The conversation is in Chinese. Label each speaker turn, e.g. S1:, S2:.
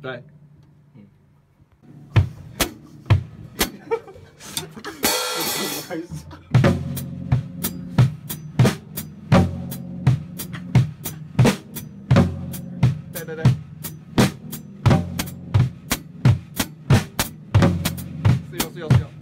S1: 对。嗯对对对。是有是有是有